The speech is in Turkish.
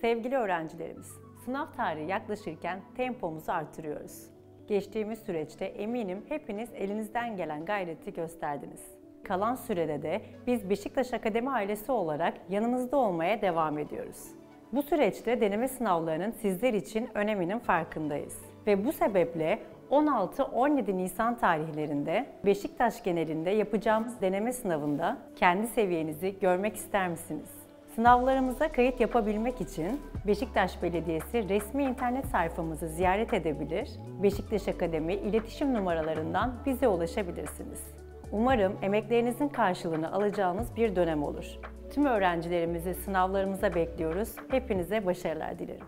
Sevgili öğrencilerimiz, sınav tarihi yaklaşırken tempomuzu artırıyoruz. Geçtiğimiz süreçte eminim hepiniz elinizden gelen gayreti gösterdiniz. Kalan sürede de biz Beşiktaş Akademi ailesi olarak yanınızda olmaya devam ediyoruz. Bu süreçte deneme sınavlarının sizler için öneminin farkındayız. Ve bu sebeple 16-17 Nisan tarihlerinde Beşiktaş genelinde yapacağımız deneme sınavında kendi seviyenizi görmek ister misiniz? Sınavlarımıza kayıt yapabilmek için Beşiktaş Belediyesi resmi internet sayfamızı ziyaret edebilir, Beşiktaş Akademi iletişim numaralarından bize ulaşabilirsiniz. Umarım emeklerinizin karşılığını alacağınız bir dönem olur. Tüm öğrencilerimizi sınavlarımıza bekliyoruz. Hepinize başarılar dilerim.